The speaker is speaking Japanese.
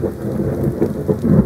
ハハハハ!